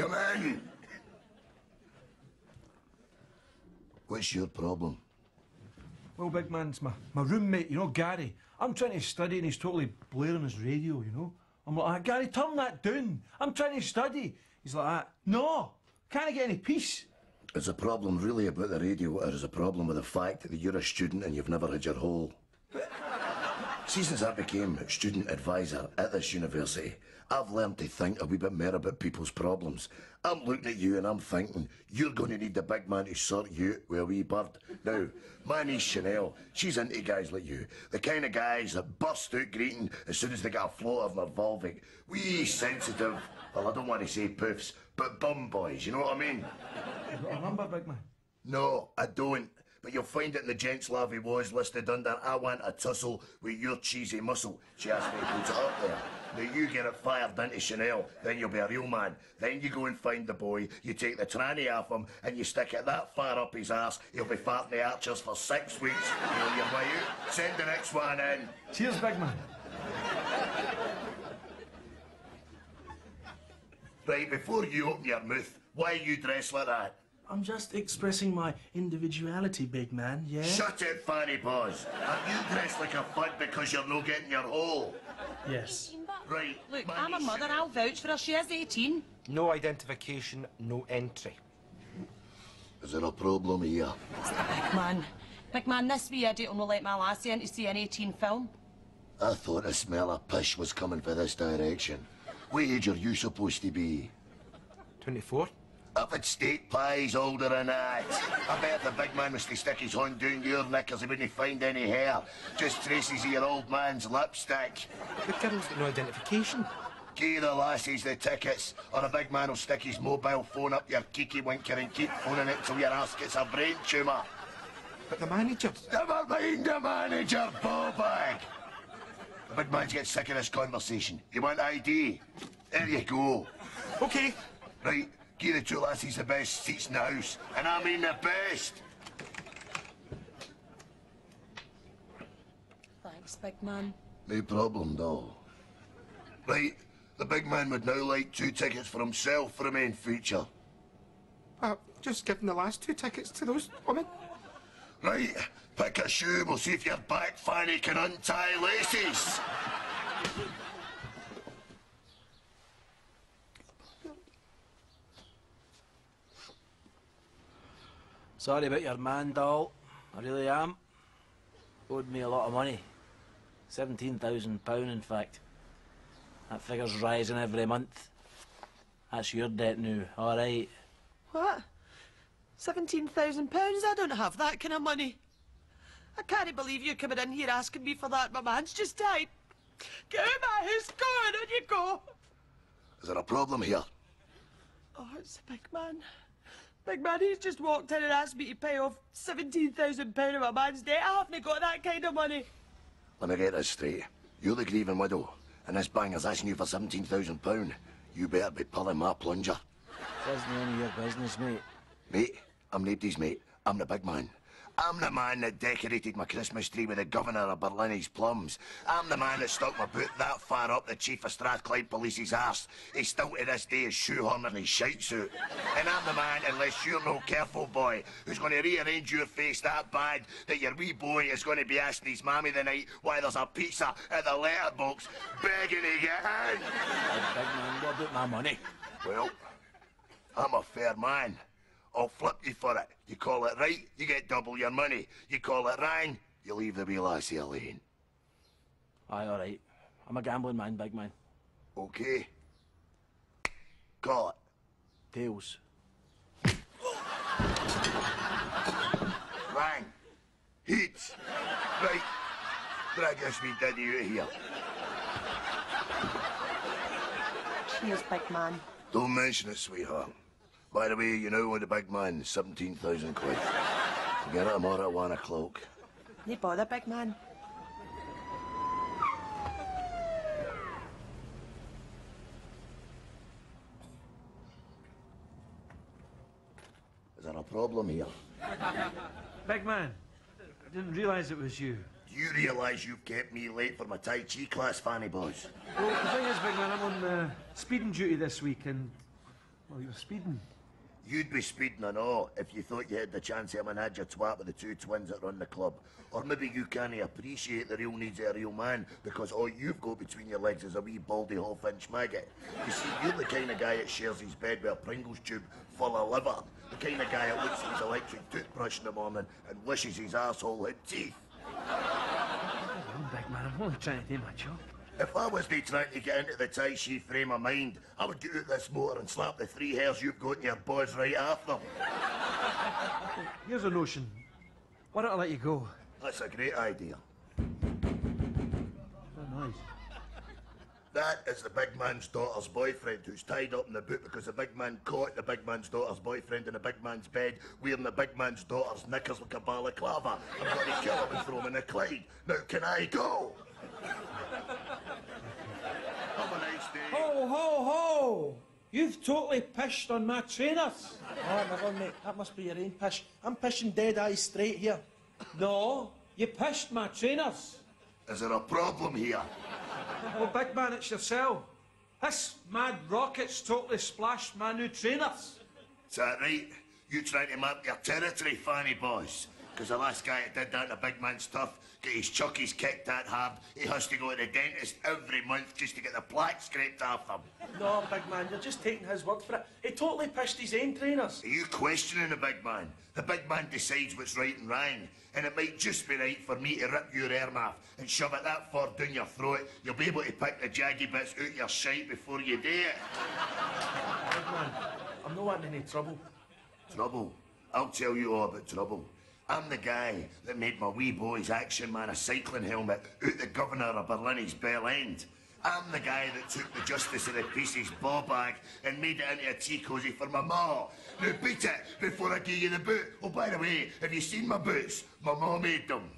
Come in. What's your problem? Well, big man, it's my, my roommate, you know, Gary. I'm trying to study and he's totally blaring his radio, you know. I'm like, ah, Gary, turn that down. I'm trying to study. He's like, ah, no, can't I get any peace? Is a problem really about the radio, or is the problem with the fact that you're a student and you've never had your hole? See, since I became student advisor at this university, I've learned to think a wee bit more about people's problems. I'm looking at you and I'm thinking, you're going to need the big man to sort you out with a wee bird. Now, my niece Chanel, she's into guys like you. The kind of guys that burst out greeting as soon as they get a float of their Volvic. Wee sensitive, well, I don't want to say poofs, but bum boys, you know what I mean? You got a number, big man? No, I don't. But you'll find it in the gents lavy was listed under I want a tussle with your cheesy muscle. She asked me to put it up there. Now you get it fired into Chanel, then you'll be a real man. Then you go and find the boy, you take the tranny off him, and you stick it that far up his ass, he'll be farting the archers for six weeks. You'll your way out. Send the next one in. Cheers, big man. Right, before you open your mouth, why you dress like that? I'm just expressing my individuality, big man, yeah? Shut it, Fanny Paws. Are you dressed like a fuck because you're no getting your hole? Yes. Right. Look, my I'm a mother, I'll vouch for her. She is 18. No identification, no entry. Is there a problem here? Big man. Big man, this wee idiot will not let my lassie in to see an 18 film. I thought the smell of pish was coming for this direction. What age are you supposed to be? 24? If it's state pies older than that. I bet the big man was to stick his hand down your knickers, he wouldn't find any hair. Just traces of your old man's lipstick. The girl's got no identification. Give the lassies the tickets, or the big man will stick his mobile phone up your kiki winker and keep phoning it till your ass gets a brain tumour. But the manager. Never mind the manager, ballbag. The big man's getting sick of this conversation. You want ID? There you go. Okay. Right, give the two lassies the best seats in the house. And I mean the best. Thanks, big man. No problem, though. Right, the big man would now like two tickets for himself for the main feature. Uh, just give them the last two tickets to those women. Right, pick a shoe, we'll see if your back fanny can untie laces. Sorry about your man, doll. I really am. Owed me a lot of money. £17,000, in fact. That figure's rising every month. That's your debt now, all right. What? Seventeen thousand pounds? I don't have that kind of money. I can't believe you're coming in here asking me for that. My man's just died. Get out of my house, go on, on you go. Is there a problem here? Oh, it's a big man. Big man, he's just walked in and asked me to pay off seventeen thousand pound of my man's debt. I haven't got that kind of money. Let me get this straight. You're the grieving widow, and this banger's asking you for £17,000. You better be pulling my plunger. It isn't any of your business, mate. Mate, I'm nobody's mate. I'm the big man. I'm the man that decorated my Christmas tree with the governor of Barlinnie's plums. I'm the man that stuck my boot that far up the chief of Strathclyde Police's arse. He still to this day is shoehorning his shite suit. And I'm the man, unless you're no careful boy, who's going to rearrange your face that bad that your wee boy is going to be asking his mammy the night why there's a pizza at the letterbox begging to get in. Big man, what about my money? Well, I'm a fair man. I'll flip you for it. You call it right, you get double your money. You call it wrong, you leave the wee lassie alone. Aye, all right. I'm a gambling man, big man. Okay? Call it. Tails. Wrong. Heat. Right. Drag this wee daddy out of here. Cheers, big man. Don't mention it, sweetheart. By the way, you know what the big man, 17,000 quid. Get it tomorrow at one o'clock. No bother, big man. Is there a problem here? Big man, I didn't realise it was you. Do you realise you've kept me late for my Tai Chi class, Fanny Boys? Well, the thing is, big man, I'm on uh, speeding duty this week, and Well, you're speeding. You'd be speeding and all if you thought you had the chance of had your twat with the two twins that run the club. Or maybe you can't appreciate the real needs of a real man because all you've got between your legs is a wee baldy half-inch maggot. You see, you're the kind of guy that shares his bed with a Pringles tube full of liver. The kind of guy that looks at his electric toothbrush in the morning and wishes his asshole had teeth. Oh, big man, I'm only trying to do my job. If I was not trying to get into the Tai Chi frame of mind, I would get out this motor and slap the three hairs you've got in your boys right after them. Here's a notion. Why don't I let you go? That's a great idea. Oh, what noise? That is the big man's daughter's boyfriend who's tied up in the boot because the big man caught the big man's daughter's boyfriend in the big man's bed wearing the big man's daughter's knickers like a balaclava. I'm going to kill him and throw him in the Clyde. Now, can I go? Have a nice day. Ho, ho, ho! You've totally pished on my trainers. Oh, never, mate. That must be your own pish. I'm pishing dead eyes straight here. No, you pished my trainers. Is there a problem here? Oh, big man, it's yourself. This mad rocket's totally splashed my new trainers. Is that right? You trying to mark your territory, Fanny boys? Because the last guy that did that to big man's stuff, get his chuckies kicked that hard, he has to go to the dentist every month just to get the plaque scraped off him. No, big man, you're just taking his word for it. He totally pissed his own trainers. Are you questioning the big man? The big man decides what's right and wrong. And it might just be right for me to rip your arm off and shove it that far down your throat. You'll be able to pick the jaggy bits out your shite before you do it. Big man, I'm not wanting any trouble. Trouble. I'll tell you all about trouble. I'm the guy that made my wee boy's action man a cycling helmet out the governor of Barlinnie's bell end. I'm the guy that took the justice of the peace's ball bag and made it into a tea cosy for my ma. Now beat it before I give you the boot. Oh, by the way, have you seen my boots? My ma made them.